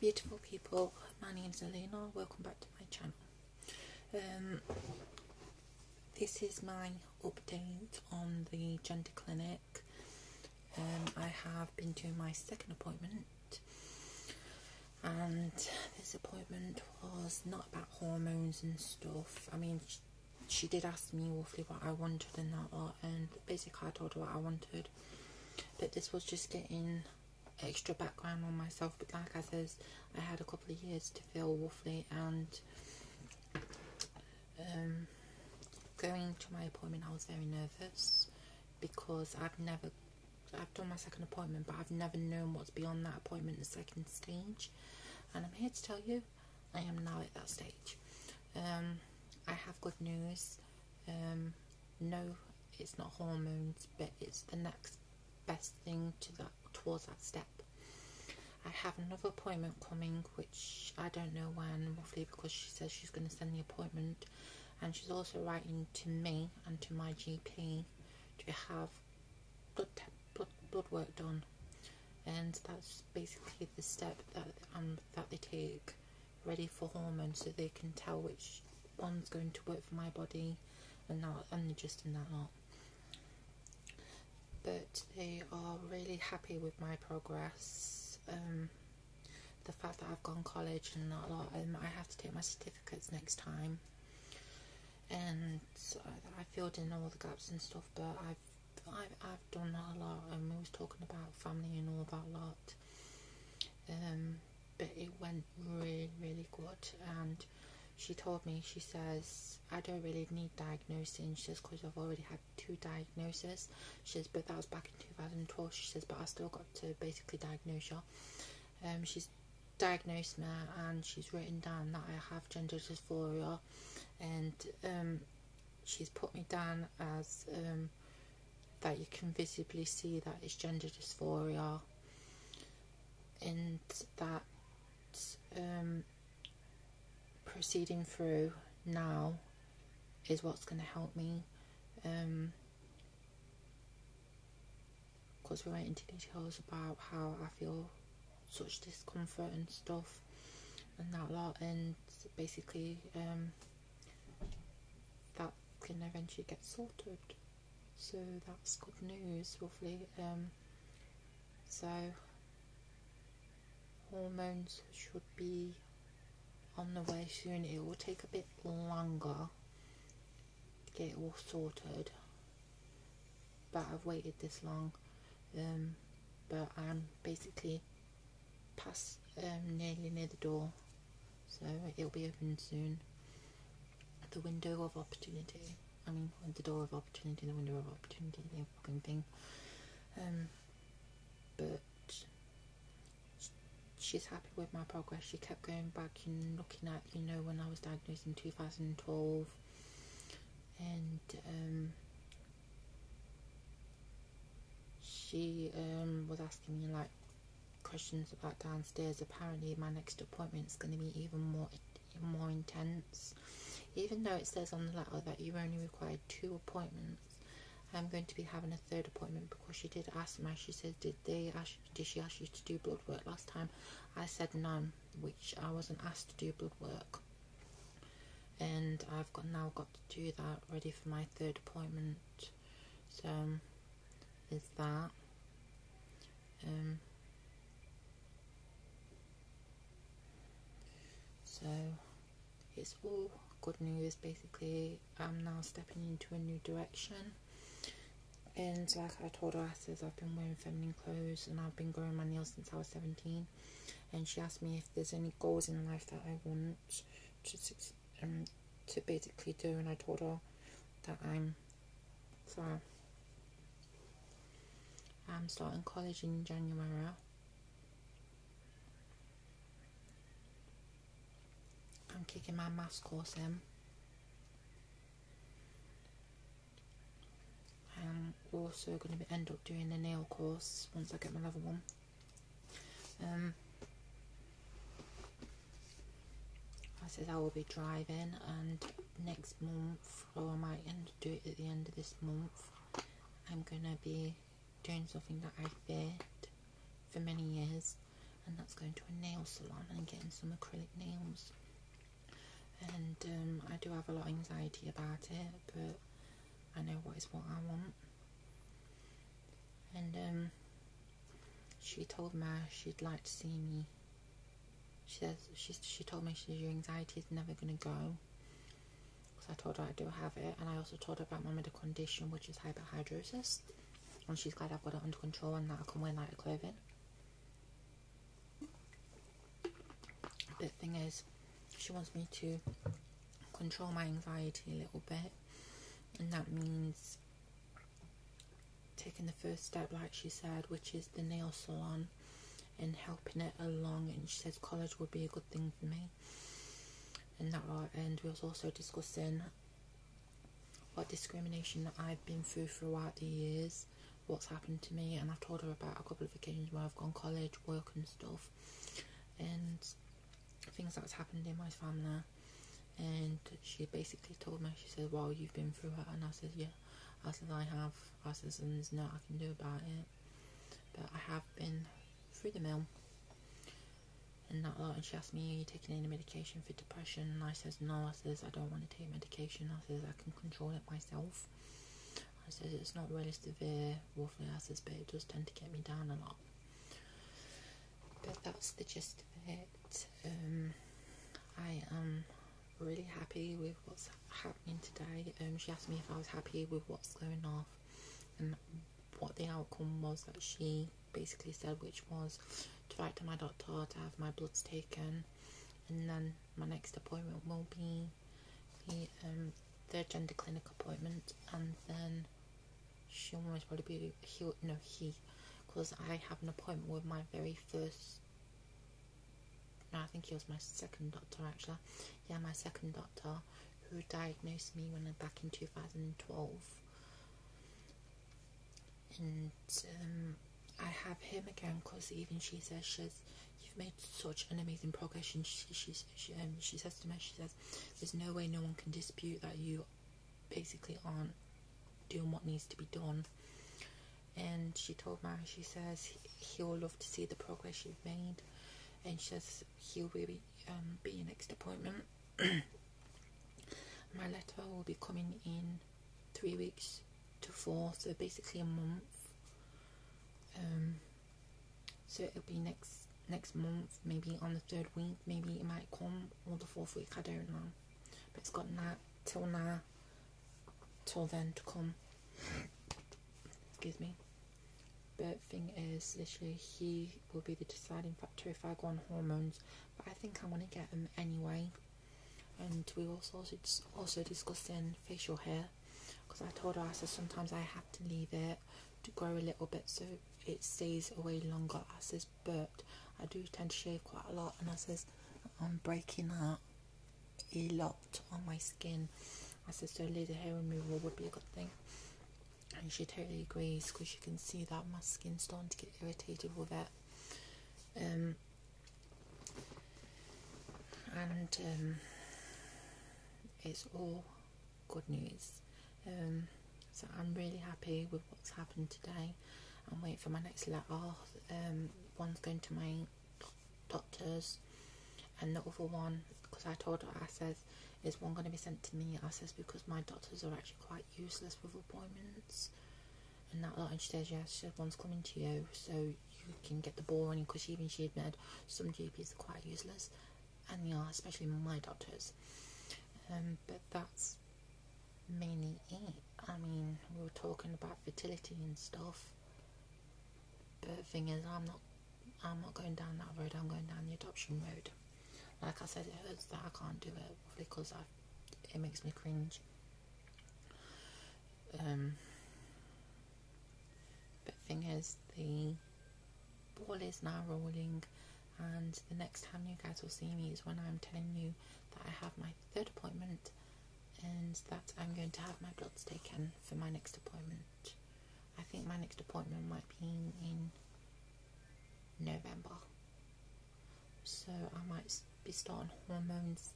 beautiful people, my name is Elena, welcome back to my channel. Um, this is my update on the gender clinic. Um, I have been doing my second appointment and this appointment was not about hormones and stuff. I mean, she, she did ask me roughly what I wanted and that and basically I told her what I wanted. But this was just getting extra background on myself but like I says I had a couple of years to feel roughly and um, going to my appointment I was very nervous because I've never I've done my second appointment but I've never known what's beyond that appointment the second stage. And I'm here to tell you I am now at that stage. Um, I have good news. Um, no it's not hormones but it's the next best thing to that towards that step. I have another appointment coming which I don't know when roughly because she says she's going to send the appointment and she's also writing to me and to my GP to have blood, blood, blood work done. And that's basically the step that um that they take ready for hormones so they can tell which one's going to work for my body and not and just in that lot but they are really happy with my progress. Um, the fact that I've gone college and that lot um, I have to take my certificates next time. And I, I filled in all the gaps and stuff but I've I've, I've done a lot and we was talking about family and all that lot. Um, but it went really really good and she told me she says I don't really need diagnosing. She says because I've already had two diagnoses she says but that was back in 2012 she says but I still got to basically diagnose her um, she's diagnosed me and she's written down that I have gender dysphoria and um, she's put me down as um, that you can visibly see that it's gender dysphoria and that um, proceeding through now is what's going to help me because um, we went into details about how I feel such discomfort and stuff and that lot and basically um, that can eventually get sorted. So that's good news roughly um, so hormones should be on the way soon it will take a bit longer to get it all sorted. But I've waited this long um, but I'm basically past um, nearly near the door so it'll be open soon. The window of opportunity I mean the door of opportunity the window of opportunity the fucking thing. Um, but she's happy with my progress she kept going back and looking at you know when I was diagnosed in 2012 and um, she um, was asking me like questions about downstairs. Apparently, my next appointment is going to be even more more intense. Even though it says on the letter that you only require two appointments, I'm going to be having a third appointment because she did ask me. She said, "Did they ask? Did she ask you to do blood work last time?" I said none, which I wasn't asked to do blood work, and I've got now got to do that ready for my third appointment. So, is that. Um, so it's all good news basically I'm now stepping into a new direction and like I told her I says I've been wearing feminine clothes and I've been growing my nails since I was 17 and she asked me if there's any goals in life that I want to, um, to basically do. And I told her that I'm so I'm starting college in January. I'm kicking my maths course in. I'm also going to end up doing the nail course once I get my level one. Um, I said I will be driving and next month, or I might end do it at the end of this month, I'm going to be doing something that I've feared for many years and that's going to a nail salon and getting some acrylic nails. And um, I do have a lot of anxiety about it, but I know what is what I want. And um, she told me she'd like to see me. She says she she told me she your anxiety is never gonna go. Because I told her I do have it, and I also told her about my medical condition, which is hyperhidrosis. And she's glad I've got it under control and that I can wear lighter clothing. The thing is, she wants me to control my anxiety a little bit, and that means taking the first step, like she said, which is the nail salon and helping it along. And she says college would be a good thing for me. And that, and we was also discussing what discrimination that I've been through throughout the years, what's happened to me, and I've told her about a couple of occasions where I've gone college, work, and stuff, and things that's happened in my family. And she basically told me, she said, Well, you've been through it, and I said, Yeah. I said I have. Said there's nothing I can do about it. But I have been through the mill and that lot. And she asked me, "Are you taking any medication for depression?" And I says, "No." I says, "I don't want to take medication." I says, "I can control it myself." I says, "It's not really severe, roughly." I says, "But it does tend to get me down a lot." But that's the gist of it. Um, I am really happy with what's happening today. Um, she asked me if I was happy with what's going off and what the outcome was that she basically said, which was to write to my doctor to have my bloods taken, and then my next appointment will be the um, the gender clinic appointment, and then she'll most probably be he no he, because I have an appointment with my very first no, I think he was my second doctor actually. Yeah, my second doctor who diagnosed me when I'm back in 2012. And um, I have him again because even she says she's you've made such an amazing progress. And she she she, um, she says to me, she says, "There's no way no one can dispute that you basically aren't doing what needs to be done." And she told me, she says he'll love to see the progress you've made and says he'll be um, be your next appointment. My letter will be coming in three weeks to four, so basically a month. Um, so it'll be next next month, maybe on the third week, maybe it might come or the fourth week. I don't know, but it's got that till now, till then to come. Excuse me. But thing is, literally, he will be the deciding factor if I go on hormones. But I think I want to get them anyway. And we also also, also discussing facial hair because I told her I said sometimes I have to leave it to grow a little bit so it stays away longer. I says, but I do tend to shave quite a lot, and I says I'm breaking out a lot on my skin. I said so laser hair removal would be a good thing and she totally agrees because you can see that my skin's starting to get irritated with it. Um, and um, it's all good news. Um, so I'm really happy with what's happened today. I'm waiting for my next letter. Um, one's going to my doctors and the other one because I told her I says is one going to be sent to me? I says, because my doctors are actually quite useless with appointments. And that and she says, yes, she said, one's coming to you, so you can get the ball running, because even she admitted some GPs are quite useless. And yeah, especially my doctors. Um, but that's mainly it. I mean, we were talking about fertility and stuff. But the thing is, I'm not, I'm not going down that road. I'm going down the adoption road. Like I said, it hurts that I can't do it because I, it makes me cringe. Um, but thing is, the ball is now rolling, and the next time you guys will see me is when I'm telling you that I have my third appointment, and that I'm going to have my bloods taken for my next appointment. I think my next appointment might be in November, so I might be starting hormones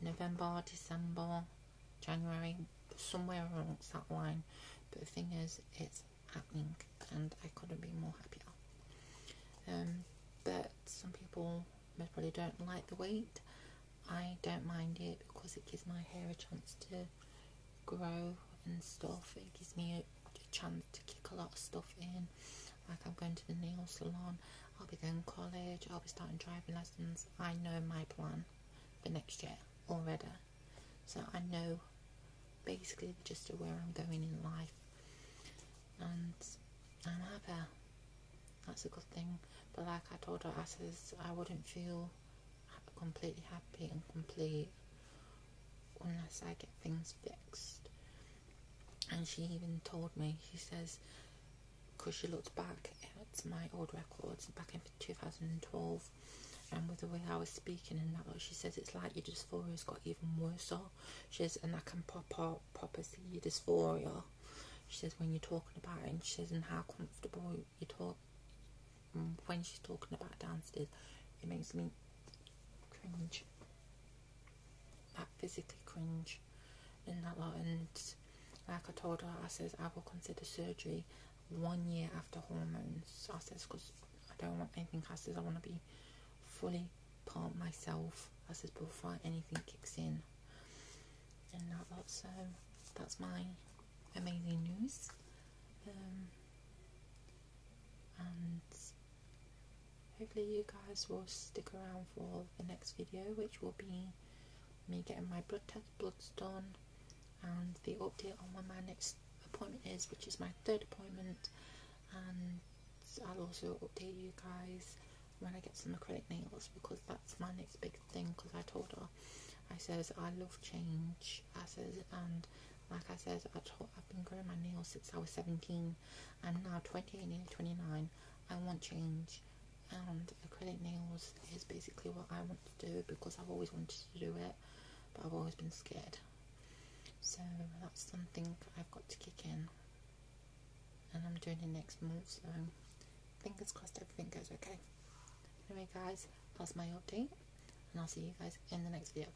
November, December, January, somewhere along that line. But the thing is, it's happening, and I couldn't be more happier. Um, but some people most probably don't like the wait. I don't mind it because it gives my hair a chance to grow and stuff. It gives me a, a chance to kick a lot of stuff in. Like I'm going to the nail salon, I'll be going to college, I'll be starting driving lessons. I know my plan for next year already. So I know basically just where I'm going in life. And I'm happy. That's a good thing. But like I told her, I says I wouldn't feel completely happy and complete unless I get things fixed. And she even told me, she says, because she looked back at my old records back in 2012 and with the way I was speaking and that, she says it's like your dysphoria's got even worse. So she says, and I can pop up, proper see your dysphoria. She says when you're talking about it, and she says, and how comfortable you talk when she's talking about downstairs, it makes me cringe. Like physically cringe in that lot. And like I told her, I says I will consider surgery one year after hormones. I says because I don't want anything. I says I want to be fully part myself. I says before anything kicks in. And that that's my amazing news. Um, and hopefully you guys will stick around for the next video which will be me getting my blood test bloods done and the update on when my next appointment is which is my third appointment. And I'll also update you guys when I get some acrylic nails because that's my next big thing because I told her. I says I love change I says and like I says I I've been growing my nails since I was 17 and now 28 nearly 29 I want change and acrylic nails is basically what I want to do because I've always wanted to do it but I've always been scared so that's something I've got to kick in. And I'm doing it next month so fingers crossed everything goes okay. Anyway guys that's my update and I'll see you guys in the next video